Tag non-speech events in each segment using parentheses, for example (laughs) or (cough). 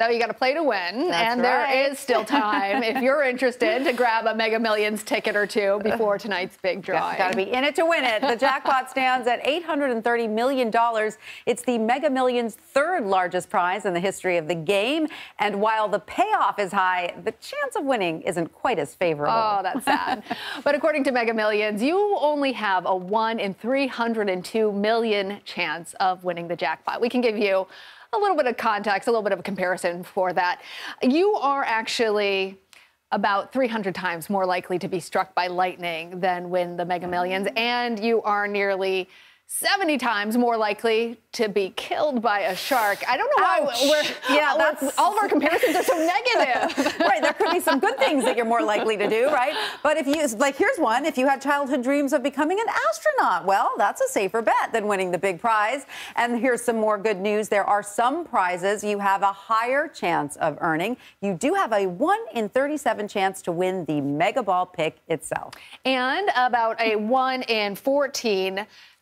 So you got to play to win, That's and there right. is still time if you're interested to grab a Mega Millions ticket or two before tonight's big drawing. Got to be in it to win it. The jackpot stands at $830 million. It's the Mega Millions' third largest prize in the history of the game. And while the payoff is high, the chance of winning isn't quite as favorable. Oh, that's sad. but according to Mega Millions, you only have a 1 in 302 million chance of winning the jackpot. We can give you a little bit of context, a little bit of a comparison for that. You are actually about 300 times more likely to be struck by lightning than win the Mega Millions, and you are nearly 70 times more likely to be killed by a shark. I don't know why Ouch. we're Yeah, all, that's- all of our comparisons are so (laughs) negative. right, there could be some good things that you're more likely to do, right? But if you, like, here's one if you had childhood dreams of becoming an astronaut, well, that's a safer bet than winning the big prize. And here's some more good news there are some prizes you have a higher chance of earning. You do have a 1 in 37 chance to win the Mega Ball pick itself. and about a 1 in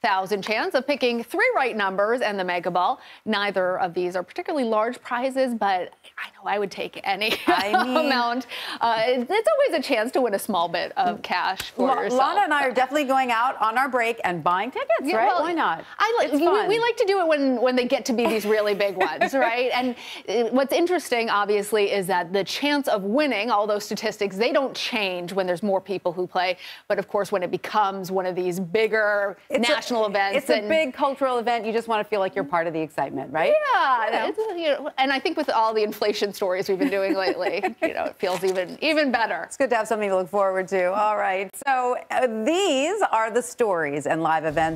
14,000 chance of picking three right numbers and the Mega Ball. Neither of these are particularly large prizes, but I know I would take any (laughs) I (laughs) mean- amount. Uh, it's always a chance to win a small bit of cash for La- yourself. Lana and I are definitely going out on our break and buying tickets, Yeah, right? well, Why not? I like we, we like to do it when when they get to be these really big (laughs) ones, right? And uh, what's interesting, obviously, is that the chance of winning all those statistics they don't change when there's more people who play. But of course, when it becomes one of these bigger It's a- national events, It's a big cultural event. You just want to feel like you're part of the excitement, right? Yeah, you know, and I think with all the inflation stories we've been doing lately, (laughs) you know, it feels even even better. It's good to have something to look forward to. All right. So uh, these are the stories and live events